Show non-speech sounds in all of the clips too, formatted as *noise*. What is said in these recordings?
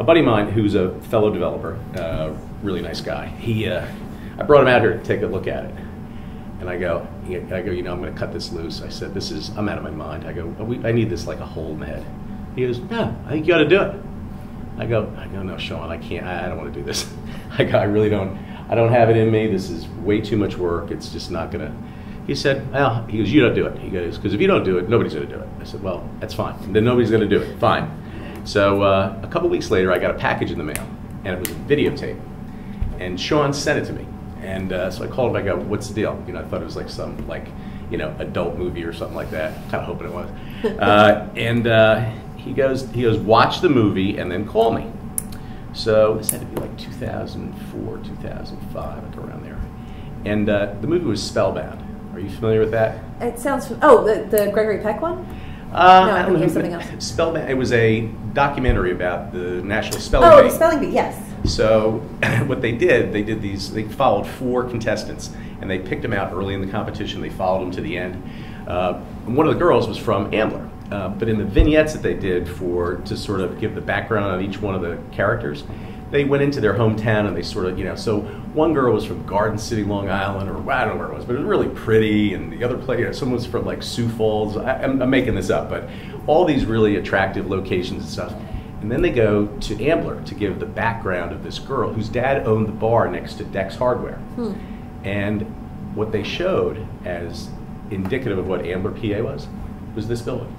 a buddy of mine who's a fellow developer, uh, really nice guy. He, uh, I brought him out here to take a look at it, and I go, I go, you know, I'm going to cut this loose. I said, this is, I'm out of my mind. I go, I need this like a hole in the head. He goes, no, I think you got to do it. I go, I go, no, Sean, I can't. I, I don't want to do this. *laughs* I go, I really don't. I don't have it in me. This is way too much work. It's just not going to. He said, well, he goes, you don't do it. He goes, because if you don't do it, nobody's going to do it. I said, well, that's fine. Then nobody's going to do it. Fine. So uh, a couple weeks later, I got a package in the mail, and it was a videotape. And Sean sent it to me. And uh, so I called him. I go, "What's the deal?" You know, I thought it was like some like you know adult movie or something like that. Kind of hoping it was. *laughs* Uh, and uh, he goes, he goes, watch the movie and then call me. So this had to be like 2004, 2005, like around there. And uh, the movie was Spellbound. Are you familiar with that? It sounds. Oh, the, the Gregory Peck one. Uh, No, I I don't know. something else. Spellbound. It was a documentary about the National Spelling Oh, Bee. the spelling bee. Yes. So *laughs* what they did, they did these. They followed four contestants, and they picked them out early in the competition. They followed them to the end. Uh, and one of the girls was from Ambler, uh, but in the vignettes that they did for to sort of give the background on each one of the characters, they went into their hometown and they sort of you know. So one girl was from Garden City, Long Island, or I don't know where it was, but it was really pretty. And the other player, you know, someone was from like Sioux Falls. I, I'm, I'm making this up, but all these really attractive locations and stuff. And then they go to Ambler to give the background of this girl whose dad owned the bar next to Dex Hardware. And what they showed as indicative of what Ambler PA was, was this building.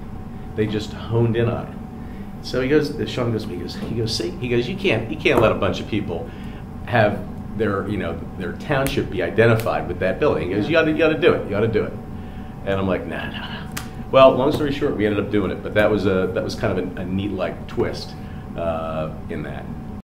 They just honed in on it. So he goes, Sean goes, to me, he goes, he goes, see, he goes, you can't, you can't let a bunch of people have their, you know, their township be identified with that building. He goes, you got to, you got to do it, you got to do it. And I'm like, nah, nah, nah. Well, long story short, we ended up doing it, but that was a that was kind of a, a neat like twist uh, in that.